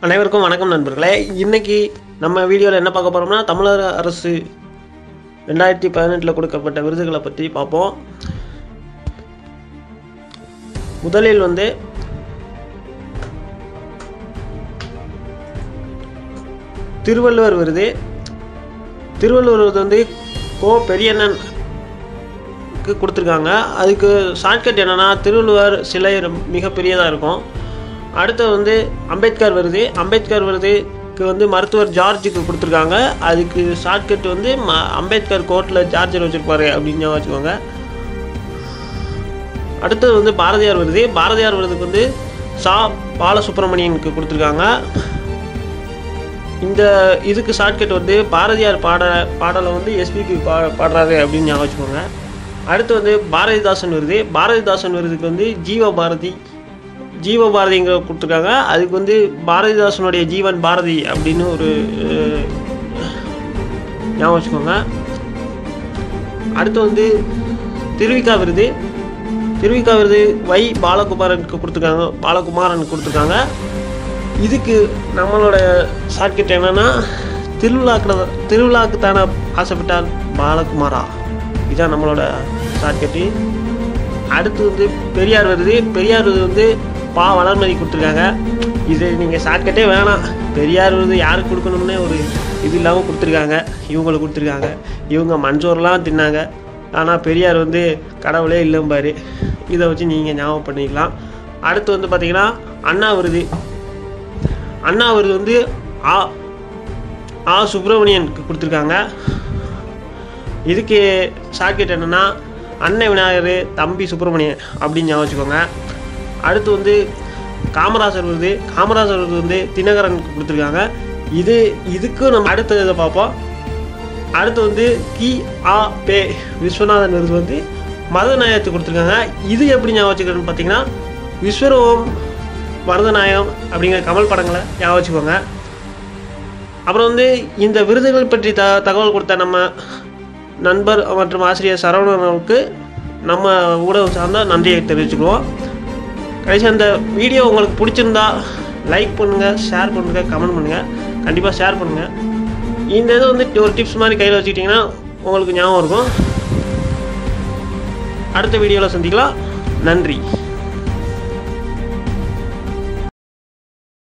அனைவருக்கும் வணக்கம் நண்பர்களே. இன்னைக்கு நம்ம வீடியோவில் என்ன பார்க்க போகிறோம்னா தமிழக அரசு ரெண்டாயிரத்தி பதினெட்டில் கொடுக்கப்பட்ட விருதுகளை பற்றி பார்ப்போம். முதலில் வந்து திருவள்ளுவர் விருது. திருவள்ளுவர் விருது வந்து கோ பெரியண்ணனுக்கு கொடுத்துருக்காங்க. அதுக்கு ஷார்ட்கட் என்னென்னா திருவள்ளுவர் சிலை ரொம்ப- மிகப்பெரியதாக இருக்கும். அடுத்து வந்து அம்பேத்கர் விருது. அம்பேத்கர் விருதுக்கு வந்து மருத்துவர் ஜார்ஜுக்கு கொடுத்துருக்காங்க. அதுக்கு ஷார்ட்கட் வந்து ம அம்பேத்கர் கோர்ட்டில் ஜார்ஜர் வச்சுருப்பாரு அப்படின்னு வச்சுக்கோங்க. அடுத்தது வந்து பாரதியார் விருது. பாரதியார் விருதுக்கு வந்து சா பாலசுப்ரமணியனுக்கு கொடுத்துருக்காங்க. இந்த இதுக்கு ஷார்ட்கட் வந்து பாரதியார் பாட பாடலை வந்து எஸ்பிபி பா பாடுறாரு அப்படின்னு ஞாபகம் வச்சுக்கோங்க. அடுத்து வந்து பாரதிதாசன் விருது. பாரதிதாசன் விருதுக்கு வந்து ஜீவ பாரதி ஜீவ பாரதிங்க கொடுத்துருக்காங்க. அதுக்கு வந்து பாரதிதாசனுடைய ஜீவன் பாரதி அப்படின்னு ஒரு ஞாபகம் வச்சுக்கோங்க. அடுத்து வந்து திருவிக்கா விருது. திருவிக்கா விருது வை பாலகுமாரனுக்கு கொடுத்துருக்காங்க. பாலகுமாரனுக்கு கொடுத்துருக்காங்க. இதுக்கு நம்மளோட ஷார்ட்கட் என்னன்னா திருவிழாக்கு திருவிழாக்கு தானே ஆசைப்பட்டார் பாலகுமாரா? இதான் நம்மளோட ஷார்ட்கட்டு அடுத்து வந்து பெரியார் வருது. பெரியார் விருது வந்து பா வளர்மதி கொடுத்துருக்காங்க. இது நீங்கள் ஷார்ட்கட்டே வேணாம். பெரியார் விருது யாருக்கு கொடுக்கணும்னே ஒரு இது இல்லாமல் கொடுத்துருக்காங்க. இவங்களுக்கு கொடுத்துருக்காங்க. இவங்க மஞ்சோர்லாம் தின்னாங்க. ஆனால் பெரியார் வந்து கடவுளே இல்லைம்பாரு. இதை வச்சு நீங்கள் ஞாபகம் பண்ணிக்கலாம். அடுத்து வந்து பார்த்தீங்கன்னா அண்ணா விருது அண்ணா விருது வந்து ஆ ஆ சுப்பிரமணியனுக்கு கொடுத்துருக்காங்க. இதுக்கு ஷார்ட்கட் என்னென்னா அண்ணன் விநாயகர் தம்பி சுப்பிரமணியன் அப்படின்னு ஞாபகம் வச்சுக்கோங்க. அடுத்து வந்து காமராஜர் விருது காமராஜர் விருது வந்து தினகரனுக்கு கொடுத்துருக்காங்க. இது இதுக்கும் நம்ம அடுத்த இதை பார்ப்போம். அடுத்து வந்து கி. ஆ. பே. விஸ்வநாதன் விருது வந்து மருதநாயகத்துக்கு கொடுத்துருக்காங்க. இது எப்படி ஞாபகம் வச்சுக்கிறேன்னு பார்த்தீங்கன்னா விஸ்வரூபம் மருதநாயகம் அப்படிங்கிற கமல் படங்களை ஞாபகம் வச்சுக்கோங்க. அப்புறம் வந்து இந்த விருதுகள் பற்றி த தகவல் கொடுத்த நம்ம நண்பர் மற்றும் ஆசிரியர் சரவணனுக்கு நம்ம ஊடகம் சார்ந்த நன்றியை தெரிவிச்சுக்குவோம். கைஸ் அந்த வீடியோ உங்களுக்கு பிடிச்சிருந்தா லைக் பண்ணுங்கள் ஷேர் பண்ணுங்கள் கமெண்ட் பண்ணுங்கள் கண்டிப்பாக ஷேர் பண்ணுங்கள் இந்த இது வந்து ஒரு டிப்ஸ் மாதிரி கையில் வச்சுக்கிட்டிங்கன்னா உங்களுக்கு ஞாபகம் இருக்கும். அடுத்த வீடியோவில் சந்திக்கலாம். நன்றி.